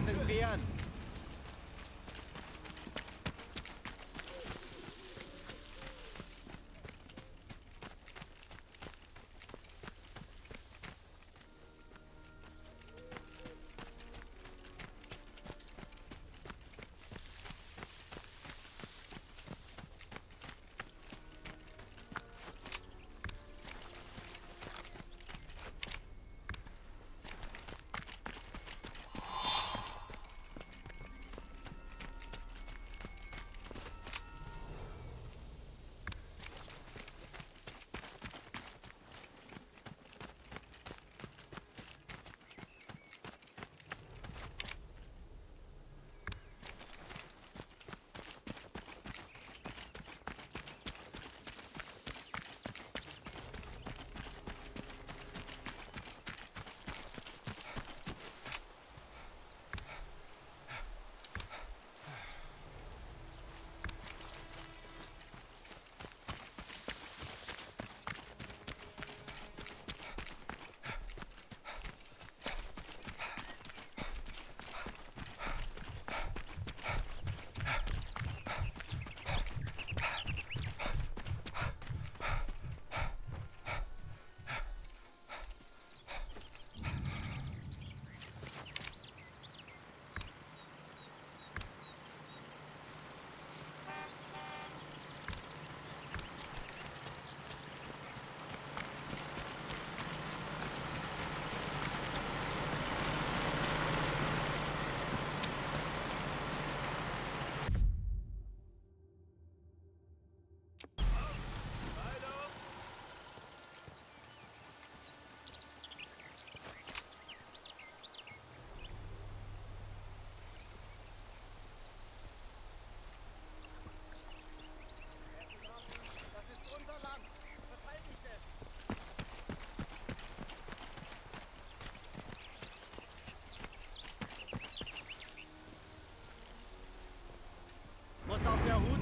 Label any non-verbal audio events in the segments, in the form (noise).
konzentrieren.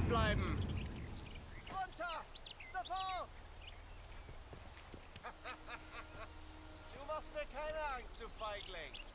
Bleiben. Runter! Sofort! (laughs) du machst mir keine Angst, du Feigling.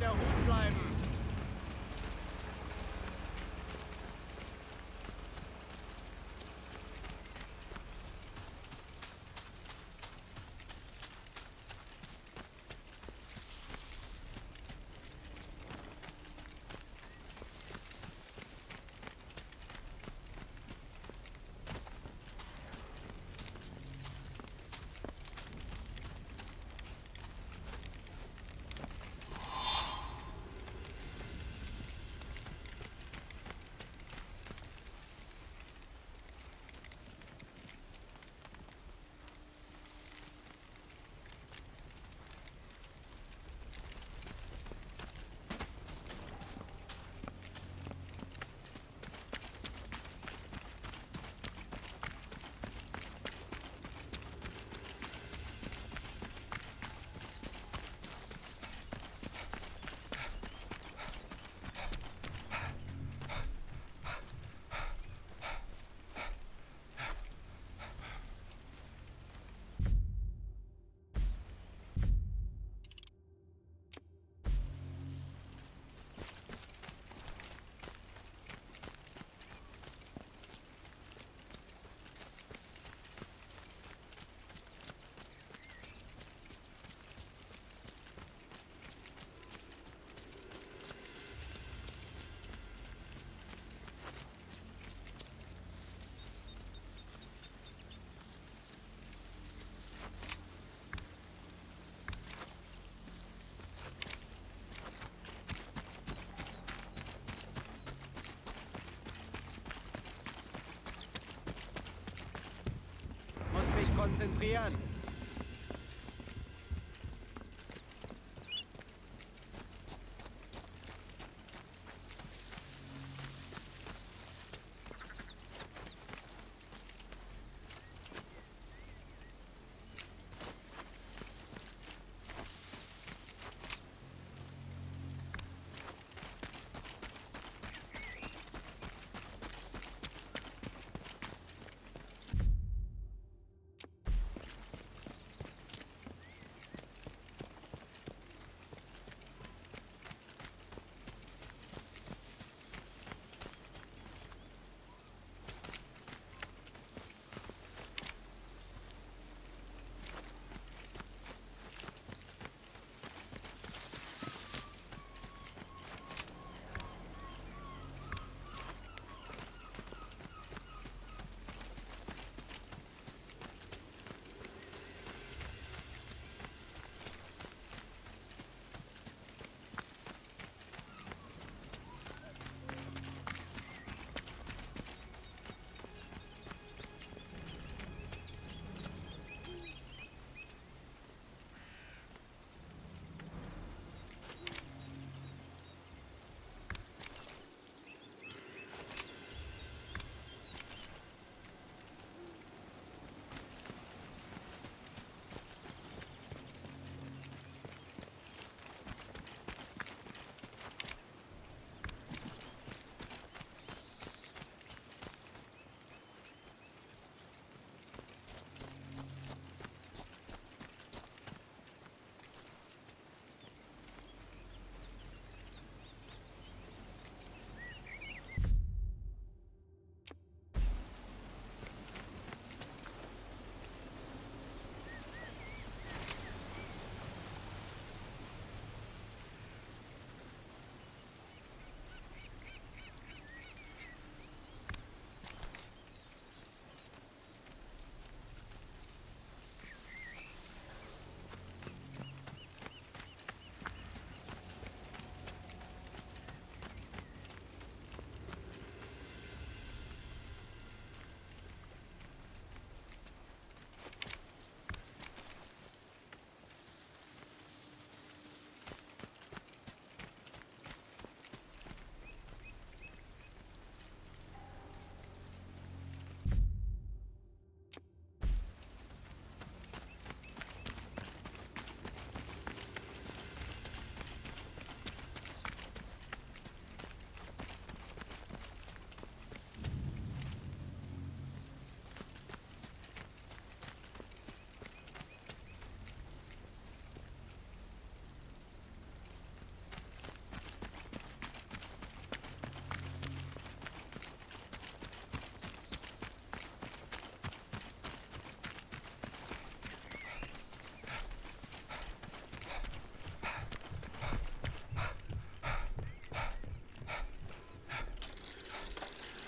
der Hochbleiben. Muss mich konzentrieren.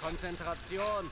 Konzentration.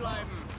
Bleiben!